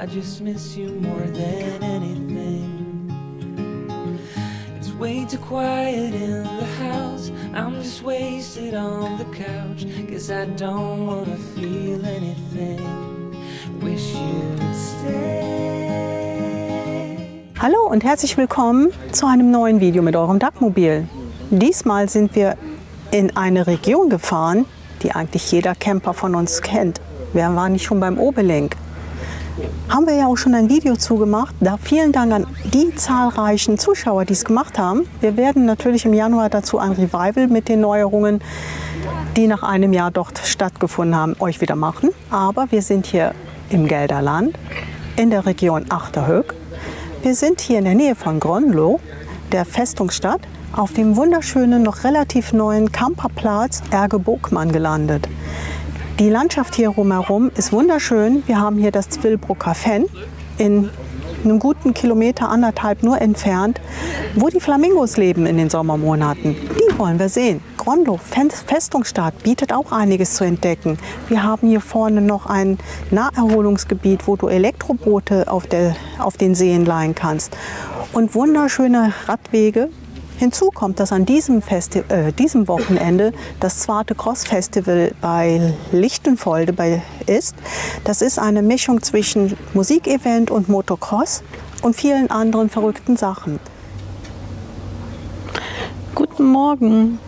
I just miss you more than anything. It's way too quiet in the house. I'm just wasted on the couch. Cause I don't wanna feel anything. Wish you'd stay. Hallo und herzlich willkommen zu einem neuen Video mit eurem Dachmobil. Diesmal sind wir in eine Region gefahren, die eigentlich jeder Camper von uns kennt. Wer war nicht schon beim Obelenk? Haben wir ja auch schon ein Video zugemacht. Da vielen Dank an die zahlreichen Zuschauer, die es gemacht haben. Wir werden natürlich im Januar dazu ein Revival mit den Neuerungen, die nach einem Jahr dort stattgefunden haben, euch wieder machen. Aber wir sind hier im Gelderland, in der Region Achterhöck. Wir sind hier in der Nähe von Grönlo, der Festungsstadt, auf dem wunderschönen, noch relativ neuen Camperplatz Erge Burgmann gelandet. Die Landschaft hier rumherum ist wunderschön. Wir haben hier das Zwillbrucker Fenn in einem guten Kilometer, anderthalb nur entfernt, wo die Flamingos leben in den Sommermonaten. Die wollen wir sehen. Grondlo, Festungsstadt, bietet auch einiges zu entdecken. Wir haben hier vorne noch ein Naherholungsgebiet, wo du Elektroboote auf, der, auf den Seen leihen kannst. Und wunderschöne Radwege, Hinzu kommt, dass an diesem, Festi äh, diesem Wochenende das zweite Cross Festival bei Lichtenfolde bei ist. Das ist eine Mischung zwischen Musikevent und Motocross und vielen anderen verrückten Sachen. Guten Morgen.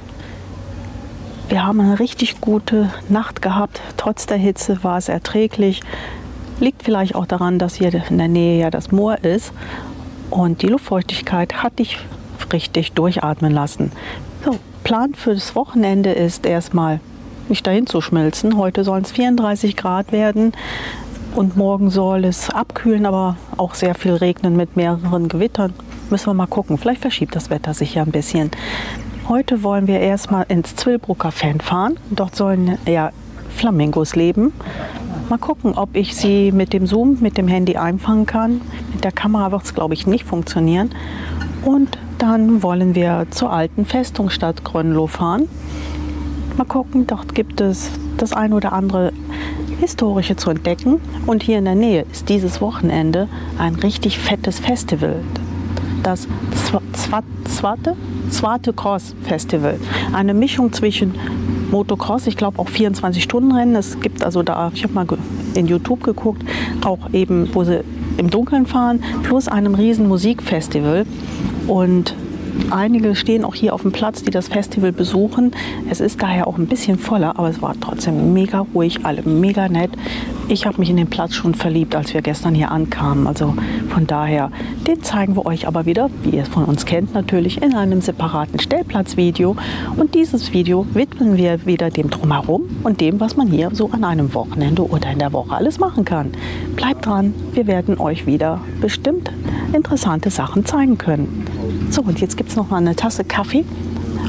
Wir haben eine richtig gute Nacht gehabt. Trotz der Hitze war es erträglich. Liegt vielleicht auch daran, dass hier in der Nähe ja das Moor ist. Und die Luftfeuchtigkeit hat dich richtig durchatmen lassen. So, Plan für das Wochenende ist erstmal nicht dahin zu schmelzen. Heute sollen es 34 Grad werden und morgen soll es abkühlen, aber auch sehr viel regnen mit mehreren Gewittern. Müssen wir mal gucken. Vielleicht verschiebt das Wetter sich ja ein bisschen. Heute wollen wir erstmal ins Zwillbrucker Fan fahren. Dort sollen ja Flamingos leben. Mal gucken, ob ich sie mit dem Zoom, mit dem Handy einfangen kann. Mit der Kamera wird es, glaube ich, nicht funktionieren. Und dann wollen wir zur alten Festungsstadt Grönlo fahren. Mal gucken, dort gibt es das ein oder andere Historische zu entdecken. Und hier in der Nähe ist dieses Wochenende ein richtig fettes Festival. Das Zwarte, Zwarte Cross Festival. Eine Mischung zwischen Motocross, ich glaube auch 24-Stunden-Rennen. Es gibt also da, ich habe mal in YouTube geguckt, auch eben, wo sie im Dunkeln fahren, plus einem riesen Musikfestival. Und einige stehen auch hier auf dem Platz, die das Festival besuchen. Es ist daher auch ein bisschen voller, aber es war trotzdem mega ruhig, alle mega nett. Ich habe mich in den Platz schon verliebt, als wir gestern hier ankamen. Also von daher, den zeigen wir euch aber wieder, wie ihr es von uns kennt, natürlich in einem separaten Stellplatzvideo. Und dieses Video widmen wir wieder dem Drumherum und dem, was man hier so an einem Wochenende oder in der Woche alles machen kann. Bleibt dran, wir werden euch wieder bestimmt interessante Sachen zeigen können. So, und jetzt gibt es noch mal eine Tasse Kaffee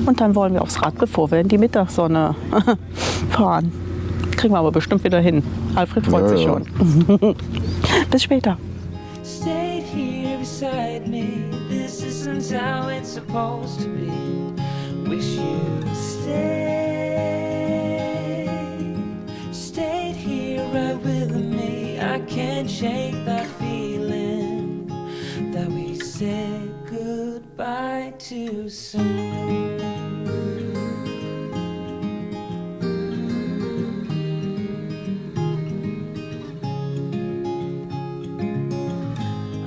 und dann wollen wir aufs Rad, bevor wir in die Mittagssonne fahren. Kriegen wir aber bestimmt wieder hin. Alfred freut ja, sich ja. schon. Bis später. Stayed here beside me. This isn't how it's supposed to be. Wish you stayed. Stayed here right with me. I can't shake that feeling that we said goodbye too soon.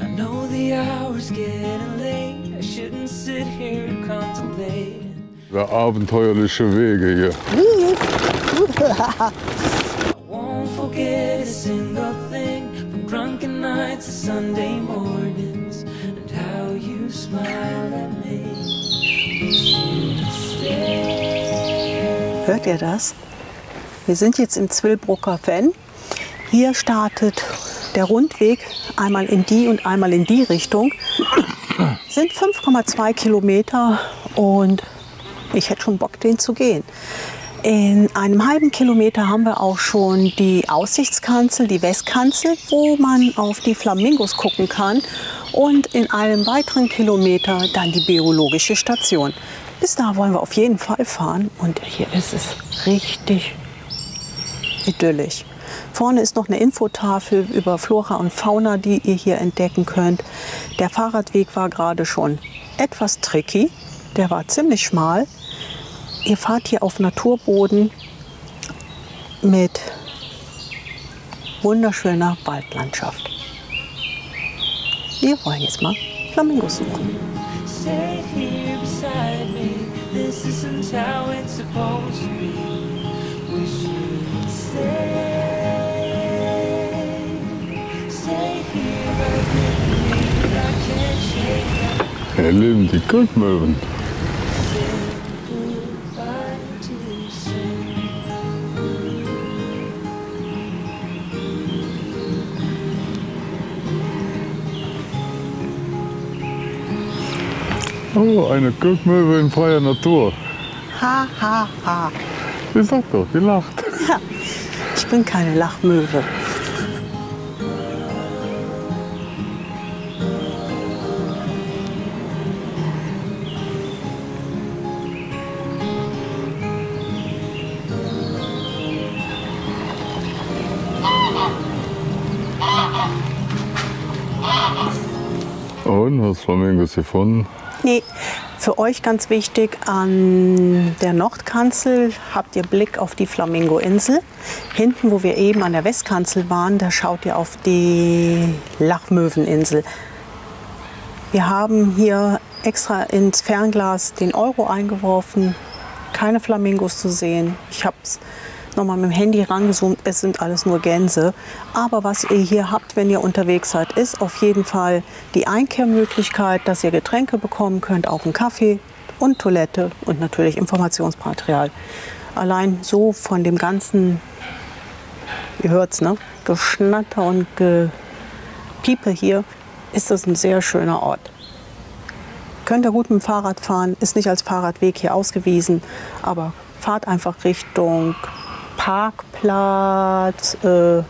I know the hour's getting late. I shouldn't sit here contemplating. Der abenteuerliche Wege hier. I won't forget a single thing from drunken nights to Sunday mornings Hört ihr das? Wir sind jetzt im Zwillbrucker Fenn. Hier startet der Rundweg einmal in die und einmal in die Richtung. Sind 5,2 Kilometer und ich hätte schon Bock, den zu gehen. In einem halben Kilometer haben wir auch schon die Aussichtskanzel, die Westkanzel, wo man auf die Flamingos gucken kann. Und in einem weiteren Kilometer dann die biologische Station. Bis da wollen wir auf jeden Fall fahren. Und hier ist es richtig idyllisch. Vorne ist noch eine Infotafel über Flora und Fauna, die ihr hier entdecken könnt. Der Fahrradweg war gerade schon etwas tricky. Der war ziemlich schmal. Ihr fahrt hier auf Naturboden mit wunderschöner Waldlandschaft. Wir wollen jetzt mal Flamingos suchen. Stay here beside me. Oh, eine Goldmöwe in freier Natur. Ha, ha, ha. Die sagt doch, die lacht. Ja, ich bin keine Lachmöwe. Und, hast Flamingos gefunden? Nee, für euch ganz wichtig, an der Nordkanzel habt ihr Blick auf die Flamingo-Insel. Hinten, wo wir eben an der Westkanzel waren, da schaut ihr auf die Lachmöweninsel. Wir haben hier extra ins Fernglas den Euro eingeworfen. Keine Flamingos zu sehen. Ich habe es nochmal mit dem Handy rangezoomt. Es sind alles nur Gänse. Aber was ihr hier habt, wenn ihr unterwegs seid, ist auf jeden Fall die Einkehrmöglichkeit, dass ihr Getränke bekommen könnt, auch einen Kaffee und Toilette und natürlich Informationsmaterial. Allein so von dem ganzen, ihr hört's, ne? Geschnatter und Gepiepe hier, ist das ein sehr schöner Ort. Könnt ihr gut mit dem Fahrrad fahren, ist nicht als Fahrradweg hier ausgewiesen, aber fahrt einfach Richtung Parkplatz, äh,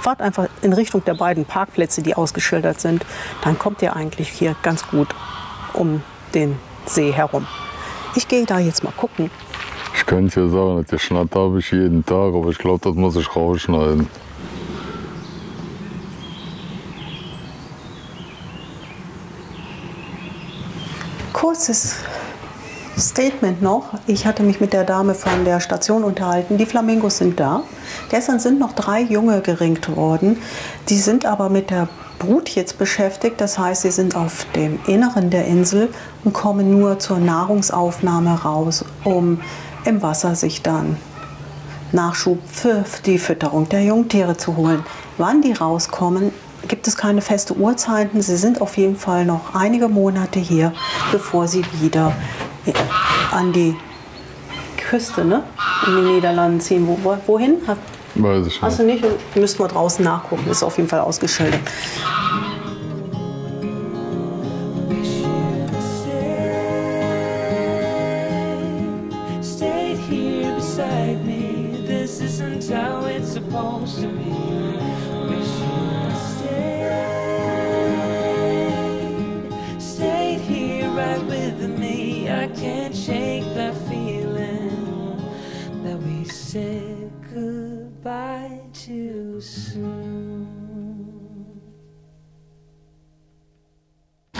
fahrt einfach in Richtung der beiden Parkplätze, die ausgeschildert sind. Dann kommt ihr eigentlich hier ganz gut um den See herum. Ich gehe da jetzt mal gucken. Ich könnte ja sagen, die Schnatter habe ich jeden Tag, aber ich glaube, das muss ich rausschneiden. Kurzes Statement noch. Ich hatte mich mit der Dame von der Station unterhalten. Die Flamingos sind da. Gestern sind noch drei Junge geringt worden. Die sind aber mit der Brut jetzt beschäftigt. Das heißt, sie sind auf dem Inneren der Insel und kommen nur zur Nahrungsaufnahme raus, um im Wasser sich dann Nachschub für die Fütterung der Jungtiere zu holen. Wann die rauskommen, gibt es keine feste Uhrzeiten. Sie sind auf jeden Fall noch einige Monate hier, bevor sie wieder an die Küste, ne? in die Niederlande ziehen. Wo, wo, wohin? Hat, Weiß ich hast nicht. du nicht? Müssten wir draußen nachgucken. Ist auf jeden Fall ausgeschildert. Stayed here beside me. This isn't how it's supposed to be.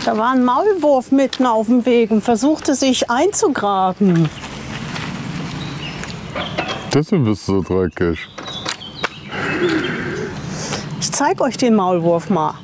Da war ein Maulwurf mitten auf dem Weg und versuchte sich einzugraben. Deswegen bist du so dreckig. Ich zeige euch den Maulwurf mal.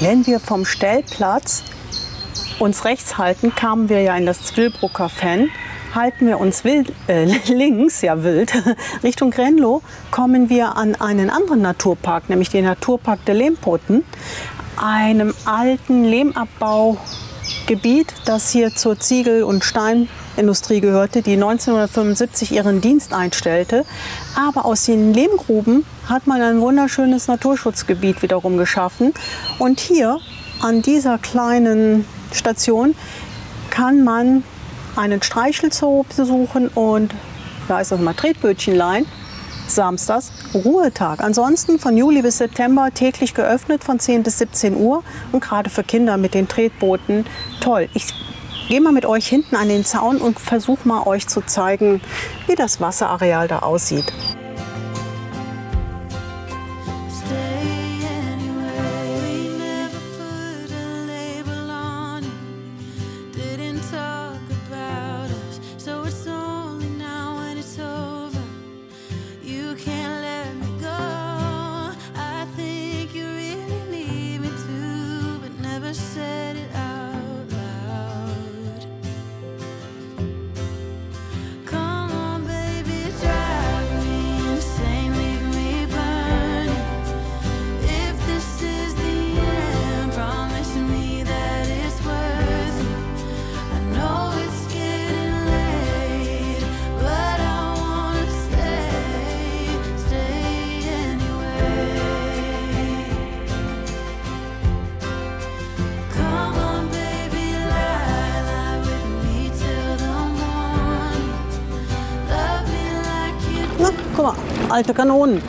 Wenn wir vom Stellplatz uns rechts halten, kamen wir ja in das Zwillbrucker Fan. Halten wir uns wild, äh, links, ja wild, Richtung Grenlo, kommen wir an einen anderen Naturpark, nämlich den Naturpark der Lehmputten, einem alten Lehmabbaugebiet, das hier zur Ziegel- und Steinindustrie gehörte, die 1975 ihren Dienst einstellte. Aber aus den Lehmgruben hat man ein wunderschönes Naturschutzgebiet wiederum geschaffen. Und hier an dieser kleinen Station kann man einen Streichelzoo besuchen und da ist auch mal Tretbötchenlein. Samstags Ruhetag. Ansonsten von Juli bis September täglich geöffnet von 10 bis 17 Uhr und gerade für Kinder mit den Tretbooten toll. Ich gehe mal mit euch hinten an den Zaun und versuche mal euch zu zeigen, wie das Wasserareal da aussieht. Alte Kanonen.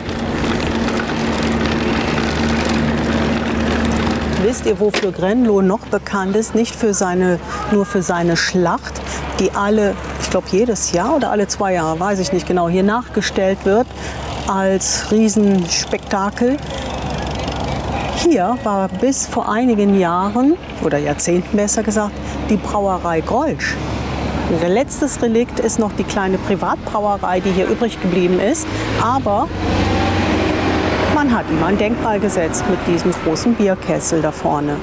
Wisst ihr, wofür Grenlo noch bekannt ist? Nicht für seine, nur für seine Schlacht, die alle, ich glaube jedes Jahr oder alle zwei Jahre, weiß ich nicht genau, hier nachgestellt wird als Riesenspektakel. Hier war bis vor einigen Jahren, oder Jahrzehnten besser gesagt, die Brauerei Grolsch. Der letztes Relikt ist noch die kleine Privatbrauerei, die hier übrig geblieben ist. Aber man hat ihm ein Denkmal gesetzt mit diesem großen Bierkessel da vorne.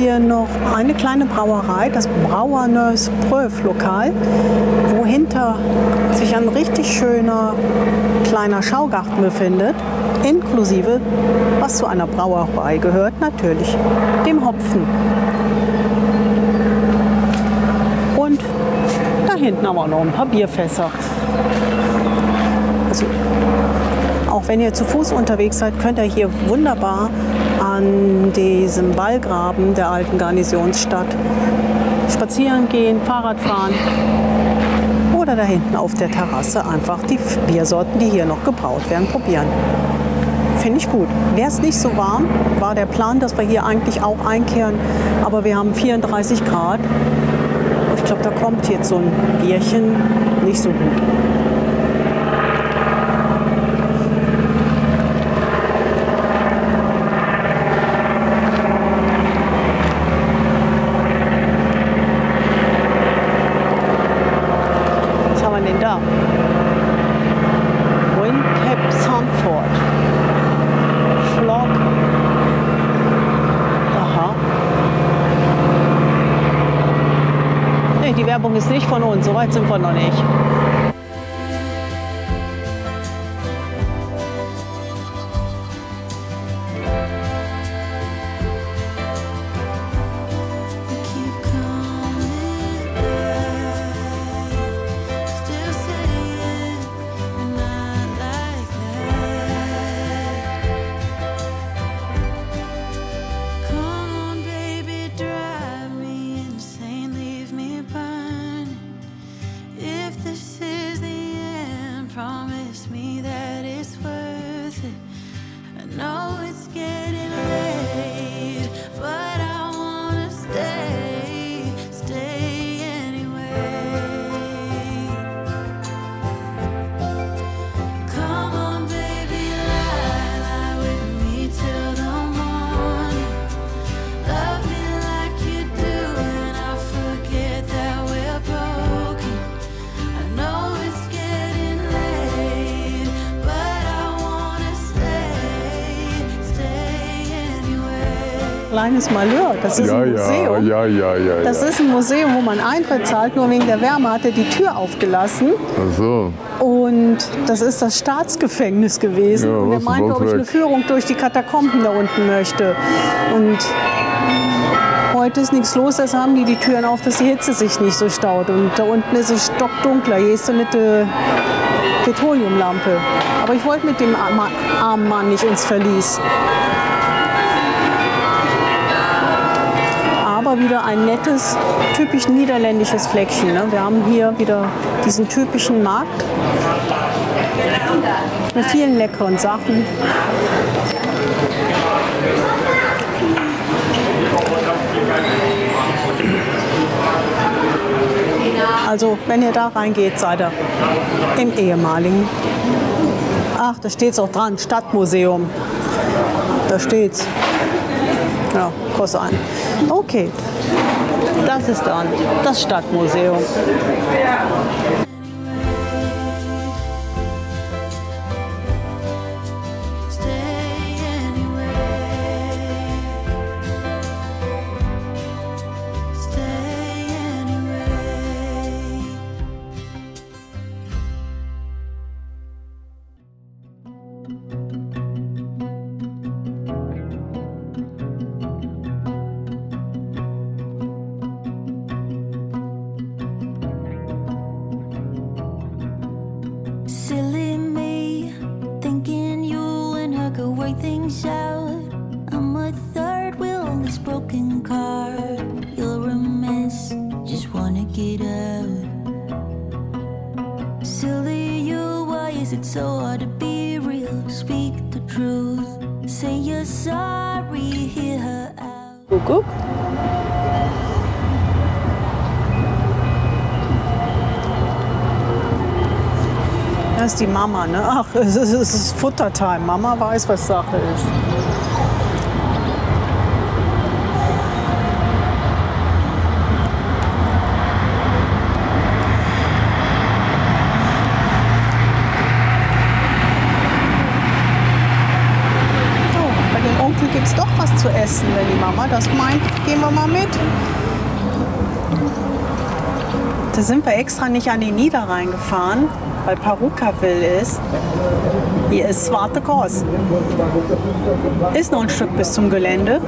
Wir noch eine kleine Brauerei, das Brauerneus Pröf Lokal, wo sich ein richtig schöner kleiner Schaugarten befindet, inklusive, was zu einer Brauerei gehört, natürlich dem Hopfen. Und da hinten haben wir noch ein paar Bierfässer. Also auch wenn ihr zu Fuß unterwegs seid, könnt ihr hier wunderbar an diesem Wallgraben der alten Garnisonsstadt spazieren gehen, Fahrrad fahren oder da hinten auf der Terrasse einfach die Biersorten, die hier noch gebraut werden, probieren. Finde ich gut. Wäre es nicht so warm, war der Plan, dass wir hier eigentlich auch einkehren, aber wir haben 34 Grad. Ich glaube, da kommt jetzt so ein Bierchen nicht so gut. Was haben wir denn da? Windcap Sanford. Flock. Aha. Ist nicht von uns. So weit sind wir noch nicht. Kleines Malheur. Das ist Ja, ein Museum. ja, ja, ja. Das ja. ist ein Museum, wo man Eintritt zahlt. Nur wegen der Wärme hat er die Tür aufgelassen. Ach so. Und das ist das Staatsgefängnis gewesen. Ja, und er meinte, ob ich eine Führung durch die Katakomben da unten möchte. Und heute ist nichts los, das haben die die Türen auf, dass die Hitze sich nicht so staut. Und da unten ist es stockdunkler. Hier ist so eine äh, Petroleumlampe. Aber ich wollte mit dem armen Mann nicht ins Verlies. Aber wieder ein nettes, typisch niederländisches Fleckchen. Ne? Wir haben hier wieder diesen typischen Markt mit vielen leckeren Sachen. Also, wenn ihr da reingeht, seid ihr im ehemaligen. Ach, da steht es auch dran, Stadtmuseum. Da steht's. Ja, kostet ein. Okay, das ist dann das Stadtmuseum. Die Mama, ne? Ach, es ist, es ist Futtertime. Mama weiß, was Sache ist. So, bei dem Onkel gibt es doch was zu essen, wenn die Mama das meint. Gehen wir mal mit. Da sind wir extra nicht an die Niederrhein gefahren, weil Parukaville ist. Hier ist Zwarte Kors. Ist noch ein Stück bis zum Gelände,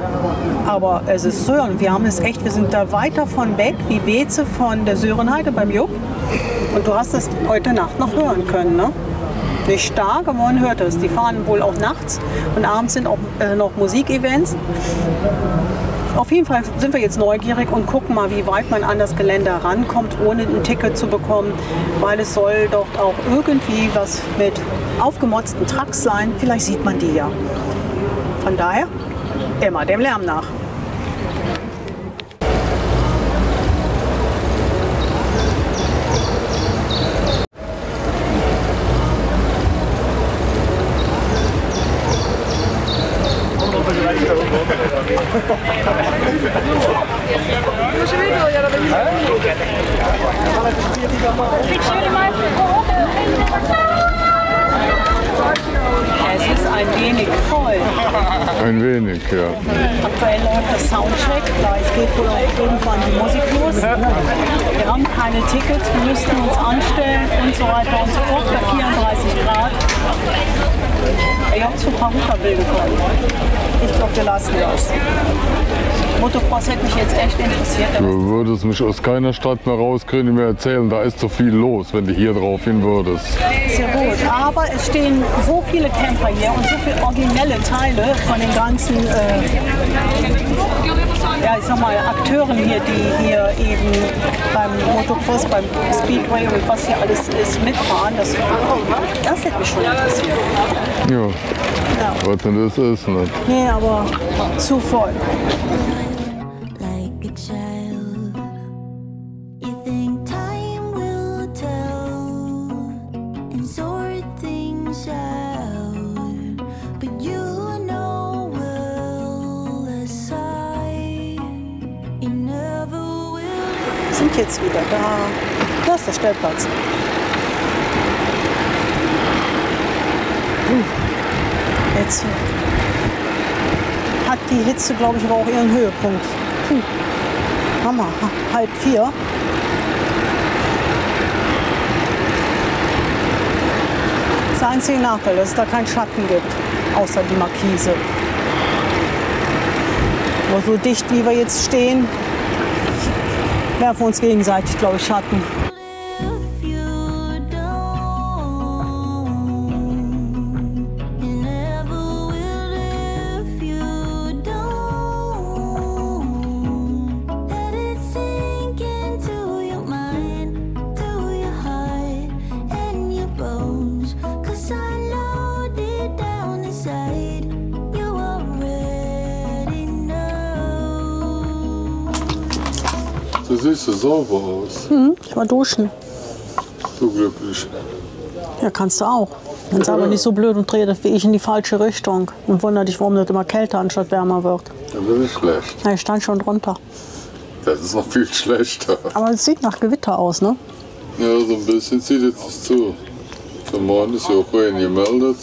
aber es ist so und wir haben es echt, wir sind da weit davon weg, wie Beze von der Sörenheide beim Jupp. Und du hast es heute Nacht noch hören können, ne? Nicht stark, aber man hört es. Die fahren wohl auch nachts und abends sind auch äh, noch Musikevents. Auf jeden Fall sind wir jetzt neugierig und gucken mal, wie weit man an das Gelände rankommt, ohne ein Ticket zu bekommen, weil es soll dort auch irgendwie was mit aufgemotzten Trucks sein. Vielleicht sieht man die ja. Von daher immer dem Lärm nach. Es ist ein wenig voll. Ein wenig, ja. Aktuell läuft der Soundcheck, gleich geht wohl auch irgendwann die Musik los. Wir haben keine Tickets, wir müssten uns anstellen und so weiter und so fort bei 34 Grad. Ich habe zu Paruka-Bill gekommen. Lassen das. Motocross hätte mich jetzt echt interessiert. Du würdest mich aus keiner Stadt mehr rauskriegen mehr erzählen, da ist so viel los, wenn du hier drauf hin würdest. ja gut. Aber es stehen so viele Camper hier und so viele originelle Teile von den ganzen, äh, ja, ich sag mal, Akteuren hier, die hier eben beim Motocross, beim Speedway und was hier alles ist, mitfahren. Das, das hätte mich schon interessiert. Ja, Ja. was denn das ist, ne? Nee, aber zu voll. like a child. You think time will tell and sort things out, but you know well as I, you never will. Wir sind jetzt wieder da. Da ist der Stellplatz. Jetzt hat die Hitze, glaube ich, aber auch ihren Höhepunkt. Puh. Hammer, ha- halb vier. Das einzige Nachteil, dass es da keinen Schatten gibt, außer die Markise. Aber so dicht, wie wir jetzt stehen, werfen wir uns gegenseitig, glaube ich, Schatten. Siehst so sauber aus. Ich war duschen. Du glücklich. Ja, kannst du auch. Wenn es aber nicht so blöd und dreht wie ich in die falsche Richtung und wundert dich, warum das immer kälter anstatt wärmer wird. Das ist nicht schlecht. Na, ich stand schon drunter. Das ist noch viel schlechter. Aber es sieht nach Gewitter aus, ne? Ja, so ein bisschen zieht es zu. Für morgen ist ja auch Regen gemeldet.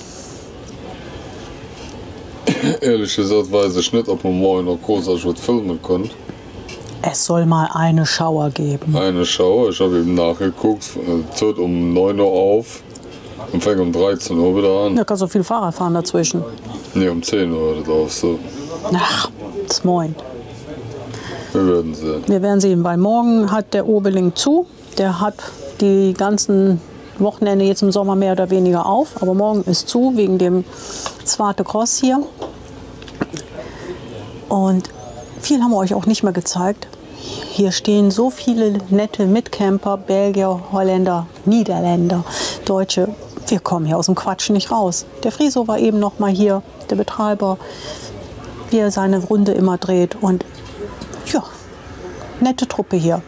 Ehrlich gesagt weiß ich nicht, ob man morgen noch großartig was filmen kann. Es soll mal eine Schauer geben. Eine Schauer, ich habe eben nachgeguckt, es hört um 9 Uhr auf und fängt um 13 Uhr wieder an. Da kannst du viel Fahrrad fahren dazwischen. Ne, um 10 Uhr auf. So, Ach, das moin. wir werden sehen. Wir werden sehen, weil morgen hat der Oberling zu. Der hat die ganzen Wochenende jetzt im Sommer mehr oder weniger auf. Aber morgen ist zu wegen dem Zwarte Cross hier. Und viel haben wir euch auch nicht mehr gezeigt. Hier stehen so viele nette Mitcamper, Belgier, Holländer, Niederländer, Deutsche. Wir kommen hier aus dem Quatsch nicht raus. Der Friso war eben noch mal hier, der Betreiber, wie er seine Runde immer dreht. Und ja, nette Truppe hier.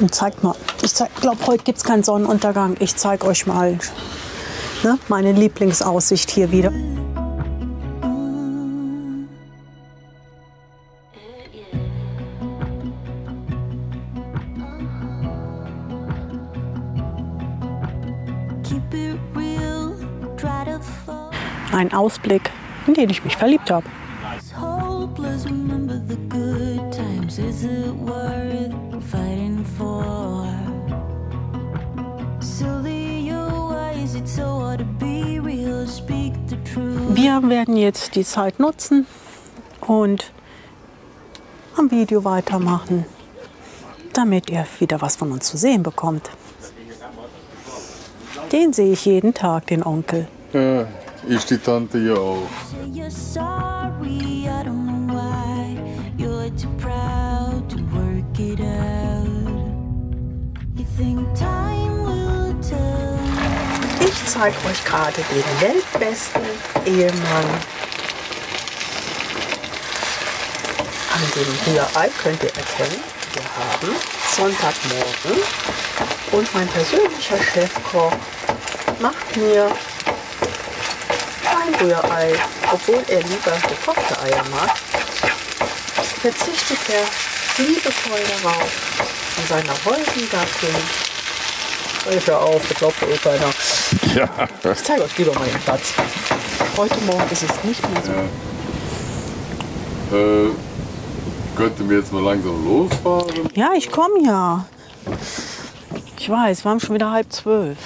Und zeigt mal, ich glaube, heute gibt es keinen Sonnenuntergang. Ich zeige euch mal ne, meine Lieblingsaussicht hier wieder. Ausblick, in den ich mich verliebt habe. Wir werden jetzt die Zeit nutzen und am Video weitermachen, damit ihr wieder was von uns zu sehen bekommt. Den sehe ich jeden Tag, den Onkel. Ja, ich die Tante hier auch. Ich zeige euch gerade den weltbesten Ehemann. An dem Rührei könnt ihr erkennen, wir haben Sonntagmorgen und mein persönlicher Chefkoch macht mir ein Rührei, obwohl er lieber gekochte Eier mag, verzichtet er liebevoll darauf, von seiner holden Gattin. Ich hör auf, das glaubt wohl keiner. Ja. Ich zeige euch lieber mal den Platz. Heute Morgen ist es nicht mehr so. Äh, könnten wir jetzt mal langsam losfahren? Ja, ich komme ja. Ich weiß, wir haben schon wieder halb zwölf.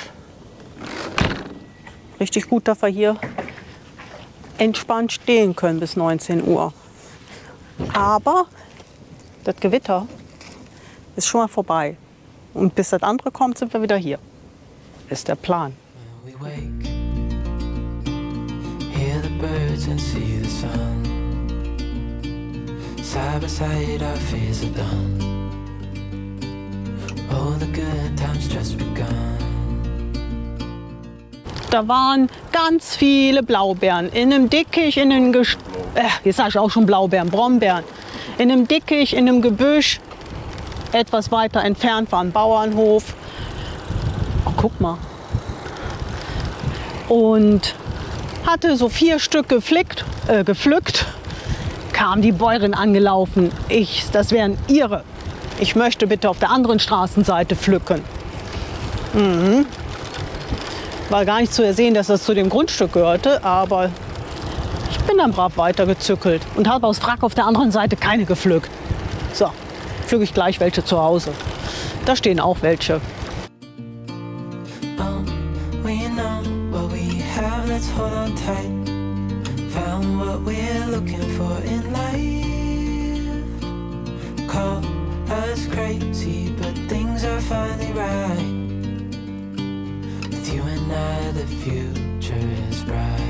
Richtig gut, dass wir hier entspannt stehen können bis 19 Uhr. Aber das Gewitter ist schon mal vorbei. Und bis das andere kommt, sind wir wieder hier. Ist der Plan. Done. Oh, the good times just begun. Da waren ganz viele Blaubeeren in einem Dickicht, in einem Ges äh, jetzt sage ich auch schon Blaubeeren, Brombeeren. In einem Dickicht, in einem Gebüsch. Etwas weiter entfernt war ein Bauernhof. Oh, guck mal. Und hatte so vier Stück geflickt, äh, gepflückt. Kam die Bäuerin angelaufen. Ich, das wären ihre. Ich möchte bitte auf der anderen Straßenseite pflücken. War gar nicht zu ersehen, dass das zu dem Grundstück gehörte, aber Ich bin dann brav weitergezückelt und habe aus Wrack auf der anderen Seite keine gepflückt. So, pflücke ich gleich welche zu Hause. Da stehen auch welche. Call us crazy, but things are finally right. You and I, the future is bright.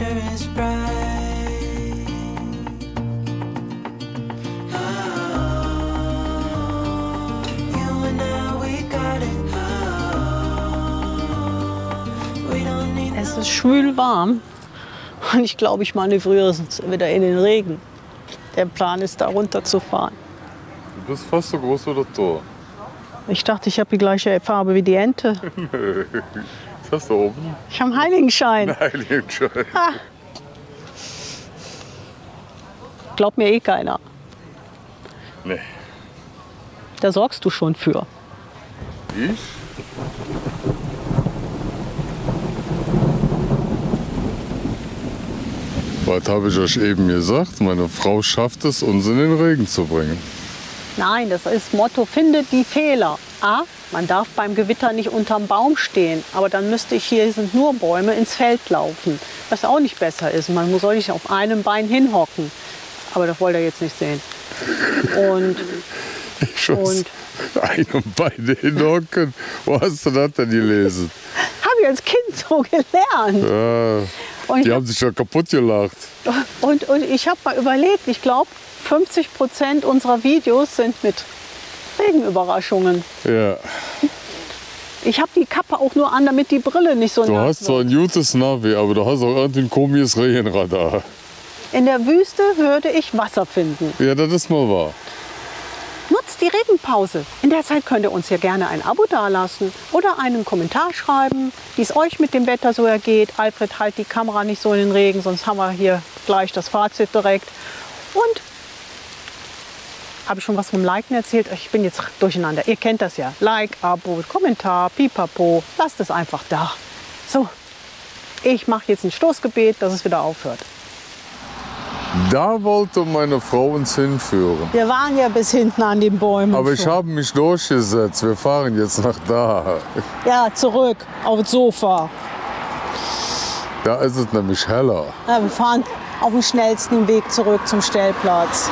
Future is bright. Oh, you and I, we got it. Oh, we don't need Es ist schwül warm und ich glaube, ich manövriere sonst wieder in den Regen. Der Plan ist, da runterzufahren. Du bist fast so groß wie das Tor. Ich dachte, ich habe die gleiche Farbe wie die Ente. Was hast du oben? Ich habe einen Heiligenschein. Heiligenschein. Glaubt mir eh keiner. Nee. Da sorgst du schon für. Ich? Was habe ich euch eben gesagt? Meine Frau schafft es, uns in den Regen zu bringen. Nein, das ist Motto, findet die Fehler. A, man darf beim Gewitter nicht unterm Baum stehen, aber dann müsste ich, hier sind nur Bäume, ins Feld laufen. Was auch nicht besser ist. Man soll nicht auf einem Bein hinhocken. Aber das wollt ihr jetzt nicht sehen. Und Ich Und? einem Beine hinhocken. Wo hast du das denn gelesen? habe ich als Kind so gelernt. Ja, die hab- haben sich ja kaputt gelacht. Und, und ich habe mal überlegt, ich glaube, 50 Prozent unserer Videos sind mit Regenüberraschungen. Ja, Ich habe die Kappe auch nur an, damit die Brille nicht so du hast zwar ein gutes Navi, aber du hast auch irgendwie ein komisches Regenradar. In der Wüste würde ich Wasser finden. Ja, das ist mal wahr. Nutzt die Regenpause. In der Zeit könnt ihr uns hier gerne ein Abo dalassen oder einen Kommentar schreiben, wie es euch mit dem Wetter so ergeht. Alfred, halt die Kamera nicht so in den Regen, sonst haben wir hier gleich das Fazit direkt. Und habe ich schon was vom Liken erzählt? Ich bin jetzt durcheinander. Ihr kennt das ja. Like, Abo, Kommentar, Pipapo. Lasst es einfach da. So, ich mache jetzt ein Stoßgebet, dass es wieder aufhört. Da wollte meine Frau uns hinführen. Wir waren ja bis hinten an den Bäumen. Aber ich schon. habe mich durchgesetzt. Wir fahren jetzt nach da. Ja, zurück auf das Sofa. Da ist es nämlich heller. Ja, wir fahren auf dem schnellsten Weg zurück zum Stellplatz.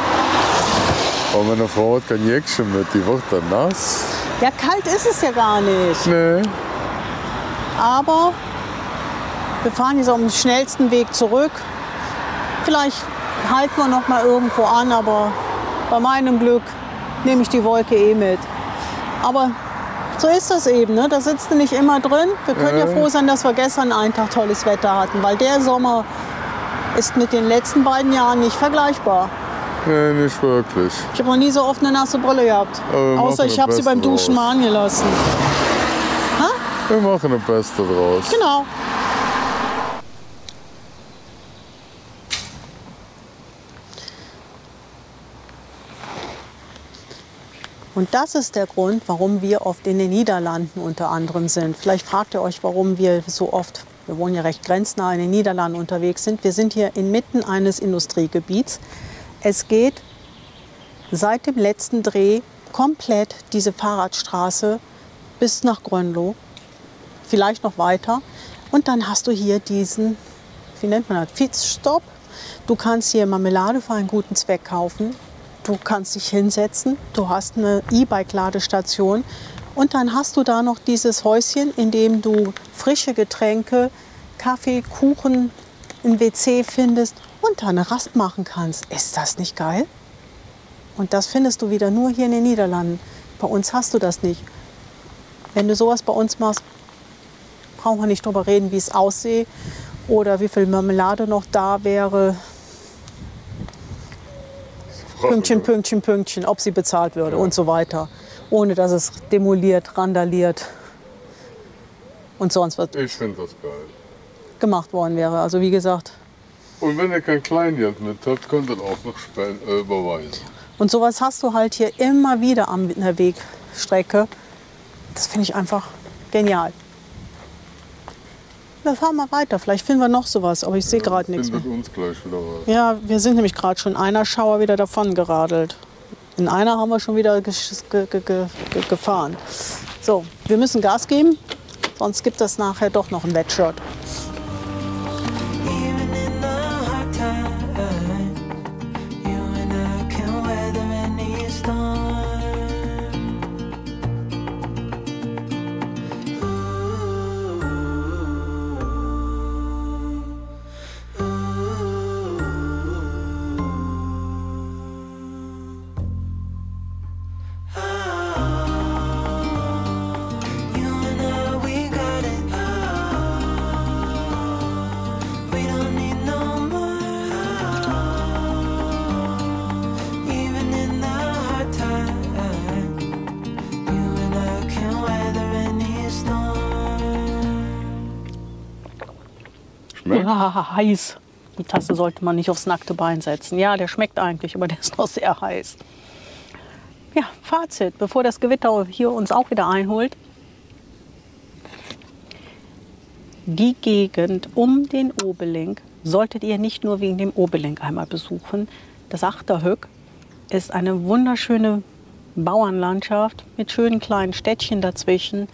Aber meine Frau hat kein Jäckchen mit, die wird dann nass. Ja, kalt ist es ja gar nicht. Nee. Aber wir fahren jetzt auf dem schnellsten Weg zurück. Vielleicht halten wir noch mal irgendwo an, aber bei meinem Glück nehme ich die Wolke eh mit. Aber so ist das eben, ne? da sitzt du nicht immer drin. Wir können ja Ja. froh sein, dass wir gestern einen Tag tolles Wetter hatten, weil der Sommer ist mit den letzten beiden Jahren nicht vergleichbar. Nee, nicht wirklich. Ich habe noch nie so oft eine nasse Brille gehabt. Wir Außer ich habe sie beim Duschen mal angelassen. Wir machen das Beste draus. Genau. Und das ist der Grund, warum wir oft in den Niederlanden unter anderem sind. Vielleicht fragt ihr euch, warum wir so oft, wir wohnen ja recht grenznah in den Niederlanden unterwegs sind. Wir sind hier inmitten eines Industriegebiets. Es geht seit dem letzten Dreh komplett diese Fahrradstraße bis nach Grönlo, vielleicht noch weiter. Und dann hast du hier diesen wie nennt man das, Pitstop. Du kannst hier Marmelade für einen guten Zweck kaufen. Du kannst dich hinsetzen. Du hast eine E-Bike-Ladestation. Und dann hast du da noch dieses Häuschen, in dem du frische Getränke, Kaffee, Kuchen, ein WC findest da eine Rast machen kannst. Ist das nicht geil? Und das findest du wieder nur hier in den Niederlanden. Bei uns hast du das nicht. Wenn du sowas bei uns machst, brauchen wir nicht drüber reden, wie es aussieht oder wie viel Marmelade noch da wäre. Pünktchen, Pünktchen, Pünktchen, ob sie bezahlt würde und so weiter. Ohne dass es demoliert, randaliert und sonst was Ich finde das geil. gemacht worden wäre. Also wie gesagt, Und wenn ihr kein Kleingeld mit habt, könnt ihr auch noch äh, überweisen. Und sowas hast du halt hier immer wieder an der Wegstrecke. Das finde ich einfach genial. Wir fahren mal weiter. Vielleicht finden wir noch sowas, aber ich sehe gerade nichts mehr. Uns gleich wieder was. Ja, wir sind nämlich gerade schon einer Schauer wieder davon geradelt. In einer haben wir schon wieder ge ge ge ge gefahren. So, wir müssen Gas geben, sonst gibt es nachher doch noch ein Wettshot. Ah, heiß. Die Tasse sollte man nicht aufs nackte Bein setzen. Ja, der schmeckt eigentlich, aber der ist noch sehr heiß. Ja, Fazit, bevor das Gewitter hier uns auch wieder einholt. Die Gegend um den Obeling solltet ihr nicht nur wegen dem Obeling einmal besuchen. Das Achterhöck ist eine wunderschöne Bauernlandschaft mit schönen kleinen Städtchen dazwischen.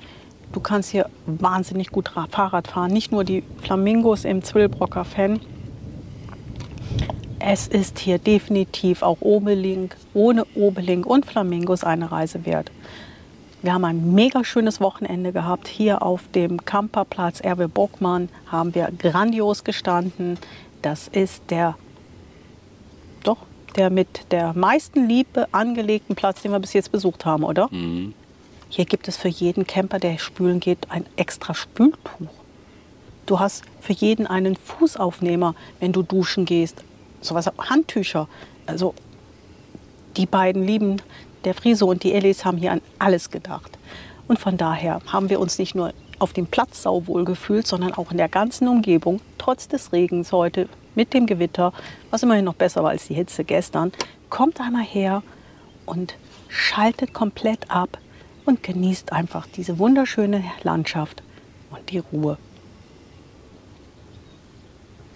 Du kannst hier wahnsinnig gut Ra- Fahrrad fahren. Nicht nur die Flamingos im Zwillbrocker Fan. Es ist hier definitiv auch Obeling, ohne Obeling und Flamingos eine Reise wert. Wir haben ein mega schönes Wochenende gehabt. Hier auf dem Camperplatz Erwe Bockmann haben wir grandios gestanden. Das ist der, doch, der mit der meisten Liebe angelegten Platz, den wir bis jetzt besucht haben, oder? Hier gibt es für jeden Camper, der spülen geht, ein extra Spültuch. Du hast für jeden einen Fußaufnehmer, wenn du duschen gehst. Sowas, Handtücher. Also die beiden Lieben, der Friso und die Ellis, haben hier an alles gedacht. Und von daher haben wir uns nicht nur auf dem Platz sauwohl gefühlt, sondern auch in der ganzen Umgebung, trotz des Regens heute mit dem Gewitter, was immerhin noch besser war als die Hitze gestern. Kommt einmal her und schaltet komplett ab und genießt einfach diese wunderschöne Landschaft und die Ruhe.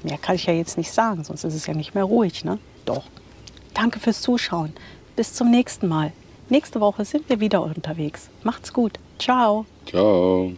Mehr kann ich ja jetzt nicht sagen, sonst ist es ja nicht mehr ruhig, ne? Doch. Danke fürs Zuschauen. Bis zum nächsten Mal. Nächste Woche sind wir wieder unterwegs. Macht's gut. Ciao. Ciao.